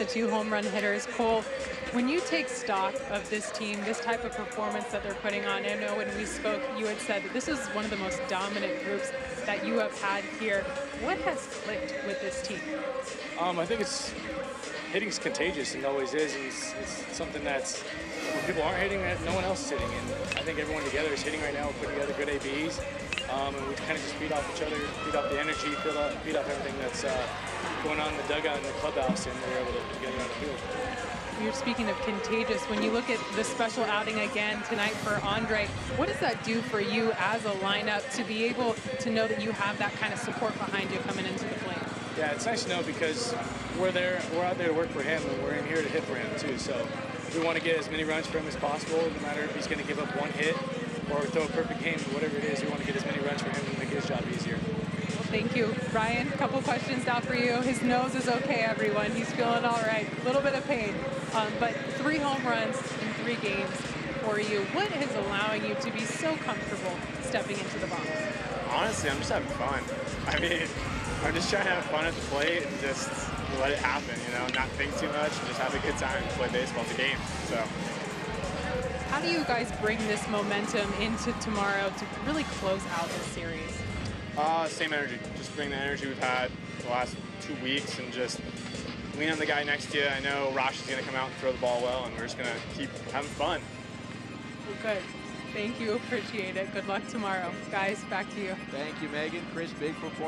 the two home run hitters. Cole, when you take stock of this team, this type of performance that they're putting on, I know when we spoke, you had said that this is one of the most dominant groups that you have had here. What has clicked with this team? Um, I think it's hitting's contagious and always is. It's, it's something that's when people aren't hitting, that no one else is hitting. And I think everyone together is hitting right now, putting together good ABs. Um, and we kind of just feed off each other, feed off the energy, feed off, feed off everything that's uh, going on in the dugout and the clubhouse, and we're able to put together on the field. You're speaking of contagious. When you look at the special outing again tonight for Andre, what does that do for you as a lineup to be able to know that you have that kind of support behind you coming into the plate? Yeah, it's nice to know because we're there, we're out there to work for him, and we're in here to hit for him too. So we want to get as many runs for him as possible, no matter if he's going to give up one hit or throw a perfect game, whatever it is. We want to get as many runs for him and make his job easier. Well, thank you, Ryan. A couple questions now for you. His nose is okay, everyone. He's feeling all right. A little bit of pain, um, but three home runs in three games for you. What is allowing you to be so comfortable stepping into the box? Honestly, I'm just having fun. I mean, I'm just trying to have fun at the plate and just let it happen, you know, not think too much and just have a good time and play baseball. It's a game, so. How do you guys bring this momentum into tomorrow to really close out this series? Uh, same energy. Just bring the energy we've had the last two weeks and just lean on the guy next to you. I know Rosh is going to come out and throw the ball well, and we're just going to keep having fun. Good. Thank you. Appreciate it. Good luck tomorrow. Guys, back to you. Thank you, Megan. Chris, big performance.